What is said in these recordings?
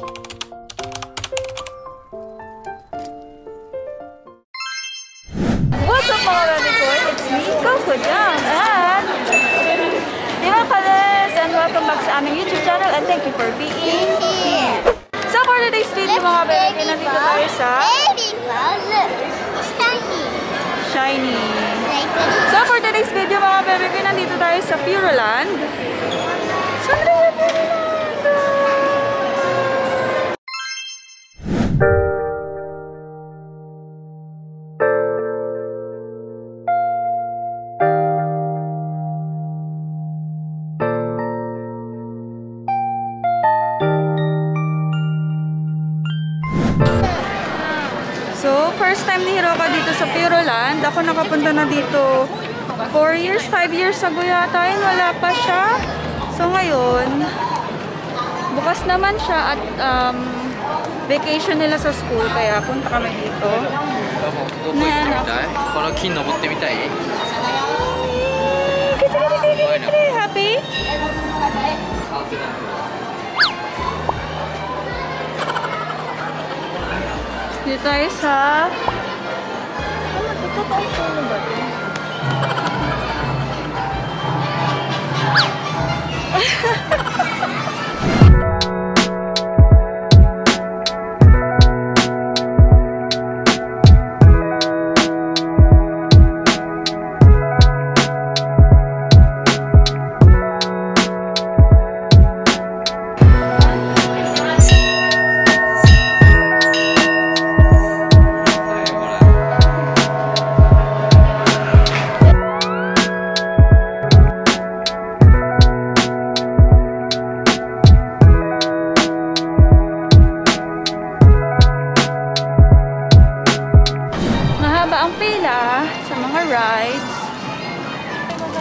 What's up mga ko? It's me, Coco Jam. And, Diba Kalis? And welcome back sa aming YouTube channel and thank you for being here. So for today's video mga baby, nandito tayo sa Baby. Shiny. Shiny. So for today's video mga baby, nandito tayo sa Puroland. Yung Puroland? first time ni Hiroka dito sa Puroland. Ako nakapunta na dito 4 years, 5 years ago yata yun. Wala pa siya. So ngayon, bukas naman siya at um, vacation nila sa school. Kaya punta kami dito. Na ano? Happy? Tayo sa... Ano ito? Totoong puno ba ito?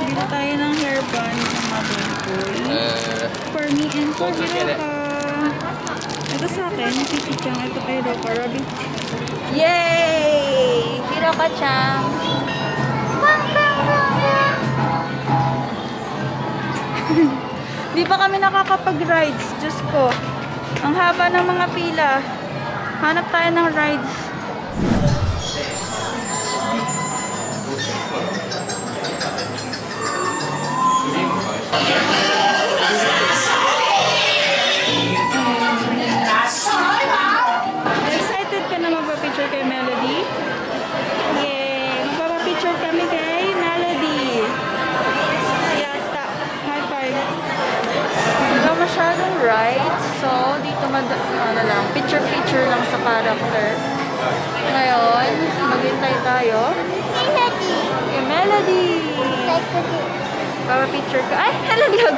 Bili tayo ng hairband ng mother ko. え For me and for. Hiroka. Ito sa akin, Kiki-chan. Ito kay Hiroka. Rabbit. Yay! Hiroka-chan. Di pa kami nakakapag-rides. Diyos ko. Ang haba ng mga pila. Hanap tayo ng rides. Excited ka na magpa-picture kay Melody? Yay! Magpapapicture kami kay Melody. Yata. High five. Wala masyadong rides. So, dito mad ano lang, picture-picture lang sa character. Ngayon, maghintay tayo. Melody. Kay Melody! Like this. Papapicture ka. Ay, nalaglag!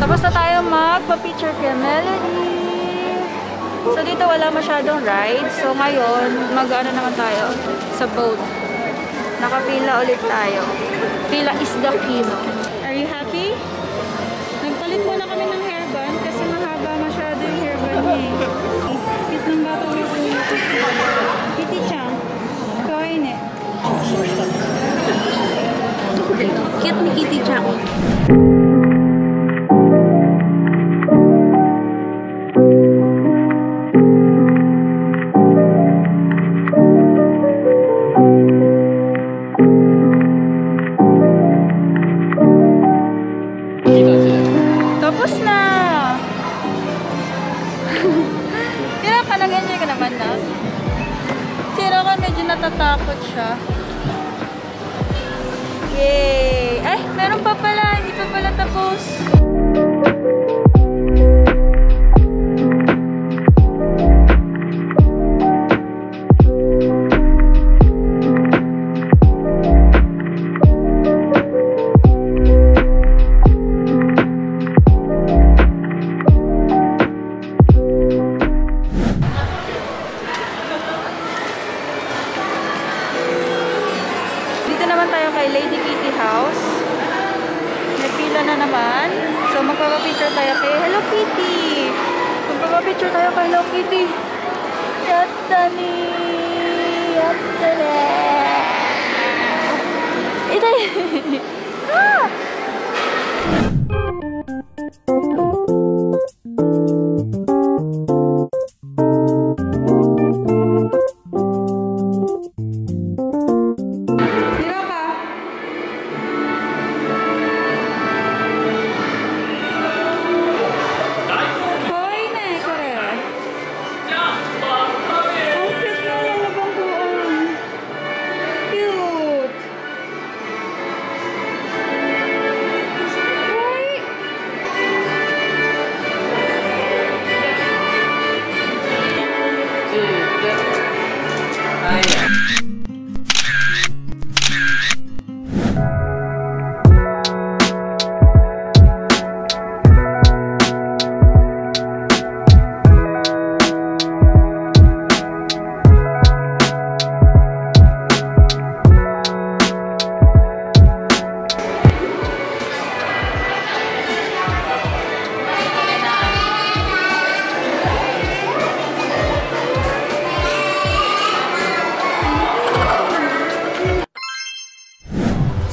Tapos na tayo magpa-picture kay Melody. So dito wala masyadong rides. So ngayon, mag-ano naman tayo sa boat. Nakapila ulit tayo. Pila is the key. Are you happy? Nagpalit muna kami ng hairband kasi mahaba masyado yung hairband niya eh. Cute ng bata mo po yung Kitty Chang. Kawain eh. Cute ni Kitty medyo natatakot siya. Yay! Ay, meron pa pala. Hindi pa pala tapos. kay Lady Kitty House. Nagpila na naman. So, magpapapicture tayo kay Hello Kitty. Magpapapicture tayo kay Hello Kitty. Yatani! Yatani! Itay! ah!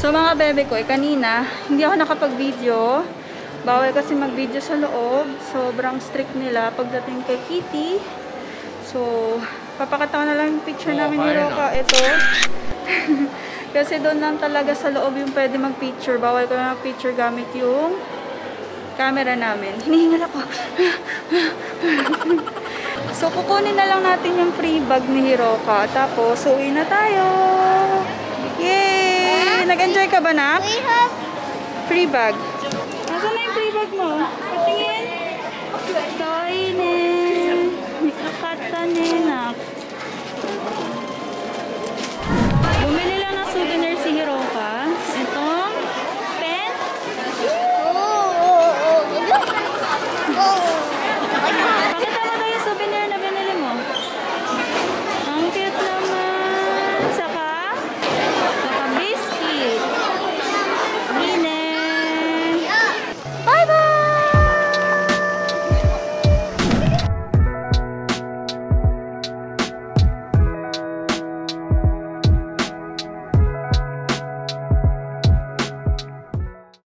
So mga bebe ko, eh, kanina, hindi ako nakapag-video. Bawal kasi mag-video sa loob. Sobrang strict nila pagdating kay Kitty. So, papakita ko na lang yung picture Oo, namin ni kaya Roka. Ito. kasi doon lang talaga sa loob yung pwede mag-picture. Bawal ko na mag-picture gamit yung camera namin. Hinihingal ako. so, kukunin na lang natin yung free bag ni Hiroka. Tapos, uwi na tayo. Nag-enjoy ka ba, Nak? We have Free bag. Nasaan na yung free bag mo? Patingin. Kainin. Nakata ni Nak. Bumili lang ng souvenir si